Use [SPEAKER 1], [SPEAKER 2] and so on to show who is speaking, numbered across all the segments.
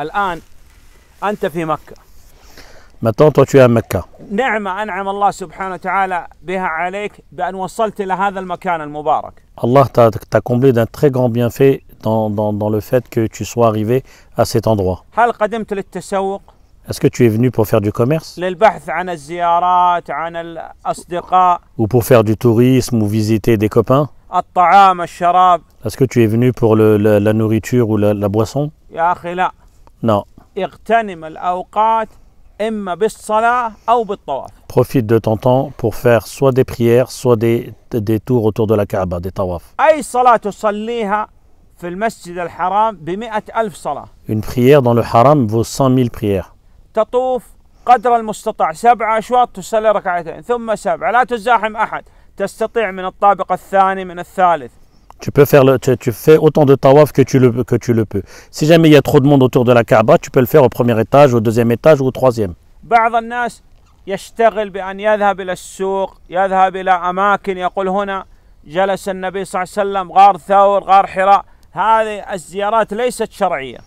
[SPEAKER 1] الآن أنت في مكة
[SPEAKER 2] Maintenant, toi, tu es à Mecca.
[SPEAKER 1] نعمة أنعم الله سبحانه وتعالى بها عليك بأن وصلت إلى هذا المكان المبارك
[SPEAKER 2] Allah t'a t'a comblé d'un très grand bienfait dans, dans- dans le fait que tu sois arrivé à cet endroit.
[SPEAKER 1] هل قدمت للتسوق
[SPEAKER 2] Est-ce que tu es venu pour faire du commerce
[SPEAKER 1] للبحث عن الزيارات عن الأصدقاء
[SPEAKER 2] ou pour faire du tourisme ou visiter des copains
[SPEAKER 1] الطعام الشراب
[SPEAKER 2] Est-ce que tu es venu pour le- le- la nourriture ou la, la boisson
[SPEAKER 1] يا أخي لا
[SPEAKER 2] Non.
[SPEAKER 1] اغتنم الأوقات إما بالصلاة أو بالطواف
[SPEAKER 2] Profite de ton temps pour faire soit des prières, soit des, des tours autour de la Kaaba, des tawaf.
[SPEAKER 1] أي صلاة تصليها في المسجد الحرام بمئة ألف صلاة
[SPEAKER 2] Une prière dans le haram vaut 100 000 prières.
[SPEAKER 1] تطوف قدر المستطاع سبع أشواط تصلي ركعتين ثم سبع لا تزاحم أحد تستطيع من الطابق الثاني من الثالث
[SPEAKER 2] Tu peux faire le, tu, tu fais autant de tawaf que tu, le, que tu le peux. Si jamais il y a trop de monde autour de la Kaaba, tu peux le faire au premier étage, au deuxième étage ou au troisième.
[SPEAKER 1] بعض الناس يشتغل بأن يذهب إلى السوق يذهب إلى أماكن يقول هنا جلس النبي صلى الله عليه وسلم غار ثور غار حراء هذه الزيارات ليست شرعية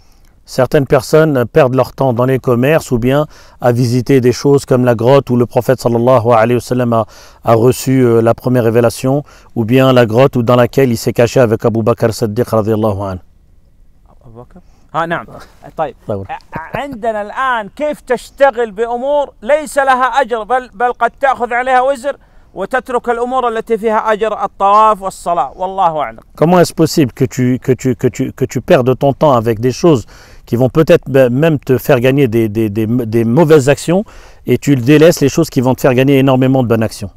[SPEAKER 2] Certaines personnes perdent leur temps dans les commerces ou bien à visiter des choses comme la grotte où le prophète sallallahu alayhi wa sallam a, a reçu euh, la première révélation ou bien la grotte où dans laquelle il s'est caché avec Abu Bakr Siddiq radiallahu anhu.
[SPEAKER 1] أبو بكر ها نعم طيب
[SPEAKER 2] طيب.
[SPEAKER 1] ع- عندنا الآن كيف تشتغل بأمور ليس لها أجر بل, بل قد تأخذ عليها وزر وتترك الأمور التي فيها أجر الطواف والصلاة والله أعلم
[SPEAKER 2] Comment est-ce possible que tu, que, tu, que, tu, que tu perdes ton temps avec des choses qui vont peut-être ben, même te faire gagner des, des, des, des mauvaises actions et tu délaisses les choses qui vont te faire gagner énormément de bonnes actions